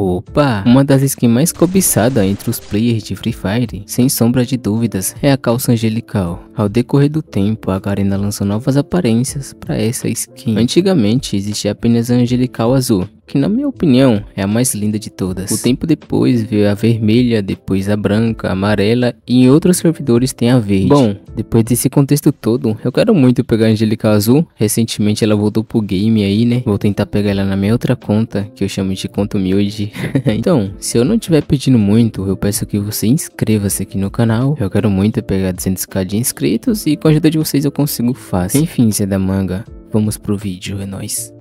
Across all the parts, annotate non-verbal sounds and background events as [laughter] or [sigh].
Opa! Uma das skins mais cobiçadas entre os players de Free Fire, sem sombra de dúvidas, é a calça angelical. Ao decorrer do tempo, a Garena lançou novas aparências para essa skin. Antigamente existia apenas a angelical azul, que na minha opinião é a mais linda de todas. O tempo depois veio a vermelha, depois a branca, a amarela e em outros servidores tem a verde. Bom, depois desse contexto todo, eu quero muito pegar a angelical azul. Recentemente ela voltou pro game aí, né? Vou tentar pegar ela na minha outra conta, que eu chamo de conta humilde. [laughs] então, se eu não estiver pedindo muito, eu peço que você inscreva-se aqui no canal. Eu quero muito pegar 200k de inscritos e com a ajuda de vocês eu consigo fácil. Enfim, Zé da Manga, vamos pro vídeo, é nóis.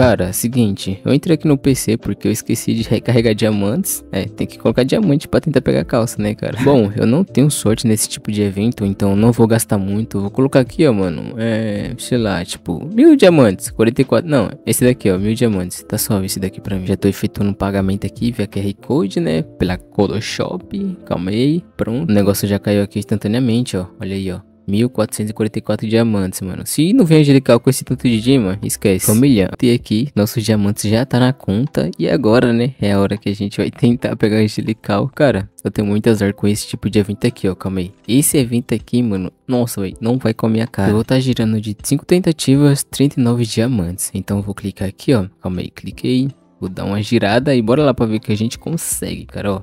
Cara, seguinte, eu entrei aqui no PC porque eu esqueci de recarregar diamantes. É, tem que colocar diamante pra tentar pegar calça, né, cara? [laughs] Bom, eu não tenho sorte nesse tipo de evento, então não vou gastar muito. Vou colocar aqui, ó, mano, é, sei lá, tipo, mil diamantes, 44, não, esse daqui, ó, mil diamantes. Tá suave esse daqui pra mim. Já tô efetuando um pagamento aqui via QR Code, né, pela Coloshop. Calma aí, pronto. O negócio já caiu aqui instantaneamente, ó, olha aí, ó. 1444 diamantes, mano. Se não vem angelical com esse tanto de dima, esquece. Família, tem aqui, nossos diamantes já tá na conta. E agora, né, é a hora que a gente vai [laughs] tentar pegar angelical. Cara, eu tenho muito azar com esse tipo de evento aqui, ó, calma aí. Esse evento aqui, mano, nossa, velho, não vai com a minha cara. Eu vou tá girando de 5 tentativas, 39 diamantes. Então eu vou clicar aqui, ó, calma aí, cliquei. Vou dar uma girada e bora lá pra ver o que a gente consegue, cara, ó.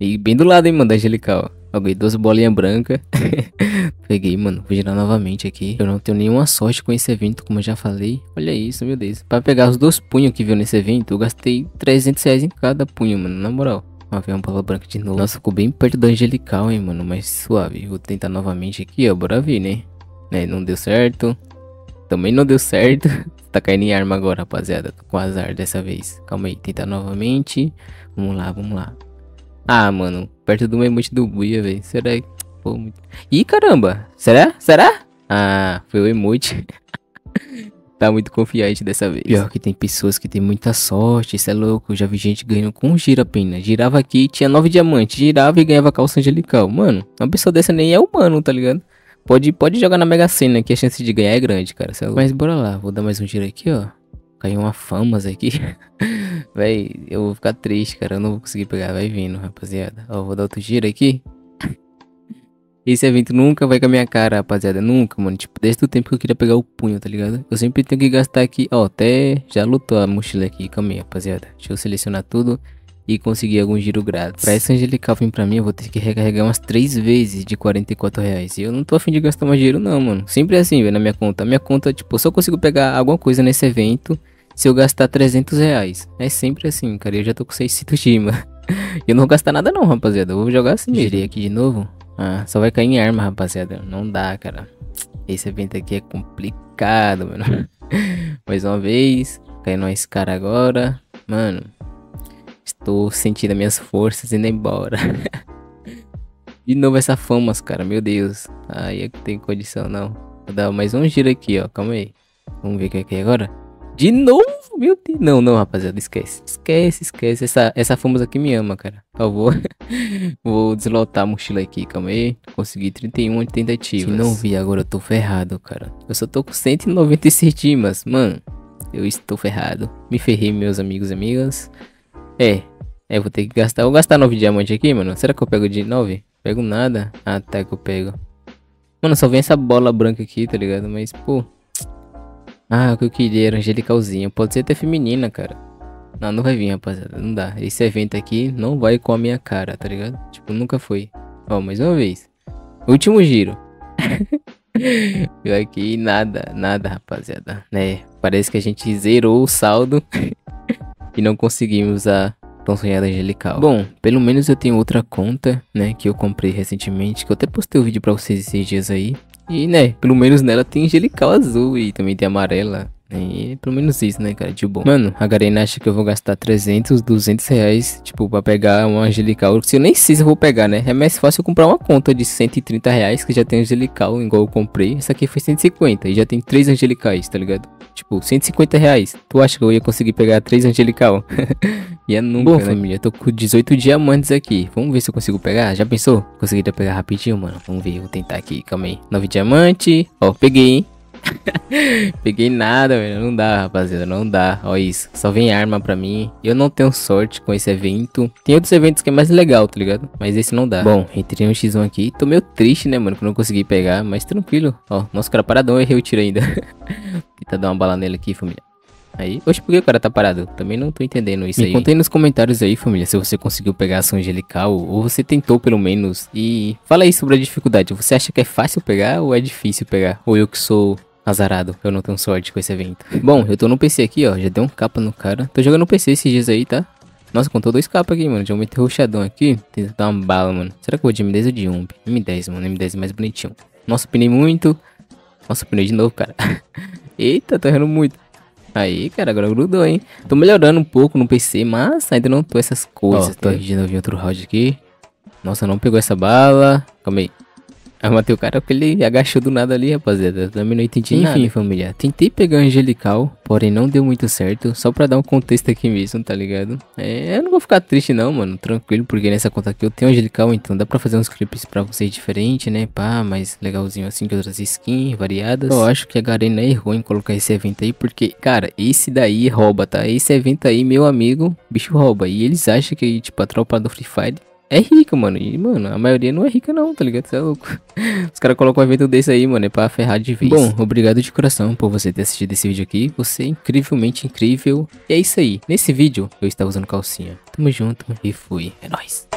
E bem do lado, hein, mano, da angelical, ó. Joguei duas bolinhas brancas. [laughs] Peguei, mano. Vou girar novamente aqui. Eu não tenho nenhuma sorte com esse evento, como eu já falei. Olha isso, meu Deus. Pra pegar os dois punhos que viu nesse evento, eu gastei 300 reais em cada punho, mano. Na moral. Ó, veio uma bola branca de novo. Nossa, ficou bem perto do angelical, hein, mano. Mas suave. Vou tentar novamente aqui, ó. Bora ver, né? né? Não deu certo. Também não deu certo. [laughs] tá caindo em arma agora, rapaziada. Tô com azar dessa vez. Calma aí. Tentar novamente. Vamos lá, vamos lá. Ah, mano, perto do emote do Buia, velho. Será que. Pô, muito... Ih, caramba! Será? Será? Ah, foi o emote. [laughs] tá muito confiante dessa vez. Pior que tem pessoas que tem muita sorte, isso é louco. Já vi gente ganhando com gira apenas. Girava aqui, tinha nove diamantes. Girava e ganhava calça angelical. Mano, uma pessoa dessa nem é humano, tá ligado? Pode, pode jogar na Mega Sena que a chance de ganhar é grande, cara. É Mas bora lá, vou dar mais um giro aqui, ó. Caiu uma famas aqui. [laughs] Véi, eu vou ficar triste, cara. Eu não vou conseguir pegar. Vai vindo, rapaziada. Ó, vou dar outro giro aqui. [coughs] Esse evento nunca vai com a minha cara, rapaziada. Nunca, mano. Tipo, desde o tempo que eu queria pegar o punho, tá ligado? Eu sempre tenho que gastar aqui. Ó, até já lutou a mochila aqui. Calma aí, rapaziada. Deixa eu selecionar tudo e conseguir algum giro grátis. Pra essa angelical vir pra mim, eu vou ter que recarregar umas 3 vezes de 44 reais. E eu não tô afim de gastar mais dinheiro não, mano. Sempre é assim, velho, na minha conta. A minha conta, tipo, só consigo pegar alguma coisa nesse evento se eu gastar 300 reais. É sempre assim, cara. Eu já tô com 600 Gima. [laughs] eu não vou gastar nada não, rapaziada. Eu vou jogar assim mesmo. Girei aqui de novo. Ah, só vai cair em arma, rapaziada. Não dá, cara. Esse evento aqui é complicado, mano. [laughs] Mais uma vez. Caindo nós cara agora. Mano. Estou sentindo minhas forças indo embora. [laughs] de novo essa famas, cara. Meu Deus. Aí é que tem condição, não. Vou dar mais um giro aqui, ó. Calma aí. Vamos ver o que é, que é agora. De novo? Meu Deus. Não, não, rapaziada. Esquece. Esquece, esquece. Essa, essa famosa aqui me ama, cara. Por favor. [laughs] Vou deslotar a mochila aqui. Calma aí. Consegui 31 tentativas. Se não vi agora, eu tô ferrado, cara. Eu só tô com 196 timas. Mano, eu estou ferrado. Me ferrei, meus amigos e amigas. É. É, vou ter que gastar. Vou gastar 9 diamantes aqui, mano. Será que eu pego de 9? Pego nada. Ah, tá que eu pego. Mano, só vem essa bola branca aqui, tá ligado? Mas, pô. Ah, o que eu queria era angelicalzinha. Pode ser até feminina, cara. Não, não vai vir, rapaziada. Não dá. Esse evento aqui não vai com a minha cara, tá ligado? Tipo, nunca foi. Ó, mais uma vez. Último giro. [laughs] aqui nada, nada, rapaziada. Né? Parece que a gente zerou o saldo [laughs] e não conseguimos a tão sonhada angelical. Bom, pelo menos eu tenho outra conta, né, que eu comprei recentemente, que eu até postei o um vídeo pra vocês esses dias aí. E, né, pelo menos nela tem angelical azul e também tem amarela. E pelo menos isso, né, cara, de bom. Mano, a Garena acha que eu vou gastar 300, 200 reais, tipo, pra pegar uma angelical. Se eu nem sei se eu vou pegar, né? É mais fácil eu comprar uma conta de 130 reais que já tem angelical, igual eu comprei. Essa aqui foi 150 e já tem três angelicais, tá ligado? Tipo, 150 reais. Tu acha que eu ia conseguir pegar três angelical? [laughs] e é nunca, Bom, né? família, tô com 18 diamantes aqui. Vamos ver se eu consigo pegar. Já pensou? Conseguiria pegar rapidinho, mano? Vamos ver, vou tentar aqui. Calma aí. 9 diamantes. Ó, peguei, hein? [laughs] Peguei nada, velho. Não dá, rapaziada. Não dá. Olha isso. Só vem arma pra mim. Eu não tenho sorte com esse evento. Tem outros eventos que é mais legal, tá ligado? Mas esse não dá. Bom, entrei um X1 aqui. Tô meio triste, né, mano? Que eu não consegui pegar. Mas tranquilo. Ó, nosso cara paradão. Errei o tiro ainda. [laughs] Tenta dar uma bala nele aqui, família. Aí, oxe, por que o cara tá parado? Também não tô entendendo isso Me aí. Contem nos comentários aí, família, se você conseguiu pegar ação angelical, ou você tentou pelo menos. E fala aí sobre a dificuldade. Você acha que é fácil pegar ou é difícil pegar? Ou eu que sou azarado, eu não tenho sorte com esse evento. Bom, eu tô no PC aqui, ó, já deu um capa no cara. Tô jogando no PC esses dias aí, tá? Nossa, contou dois capas aqui, mano. Já aumentei o roxadão aqui. Tenta dar uma bala, mano. Será que eu vou de M10 ou de UMP? M10, mano. M10 é mais bonitinho. Nossa, pinei muito. Nossa, pinei de novo, cara. [laughs] Eita, tô errando muito. Aí, cara, agora grudou, hein? Tô melhorando um pouco no PC, mas ainda não tô essas coisas. Ó, tô tá? de novo em outro round aqui. Nossa, não pegou essa bala. Calma aí. Eu matei o cara porque ele agachou do nada ali, rapaziada. também não entendi Enfim, nada. família. Tentei pegar o Angelical, porém não deu muito certo. Só pra dar um contexto aqui mesmo, tá ligado? É, eu não vou ficar triste não, mano. Tranquilo, porque nessa conta aqui eu tenho Angelical, então dá pra fazer uns clipes pra vocês diferentes, né? Pá, mais legalzinho assim que outras skins variadas. Eu acho que a Garena errou em colocar esse evento aí, porque, cara, esse daí rouba, tá? Esse evento aí, meu amigo, bicho rouba. E eles acham que, tipo, a tropa do Free Fire é rica, mano. E, mano, a maioria não é rica, não, tá ligado? Você é louco. [laughs] Os caras colocam um evento desse aí, mano, é pra ferrar de vez. Bom, obrigado de coração por você ter assistido esse vídeo aqui. Você é incrivelmente incrível. E é isso aí. Nesse vídeo, eu estava usando calcinha. Tamo junto e fui. É nóis.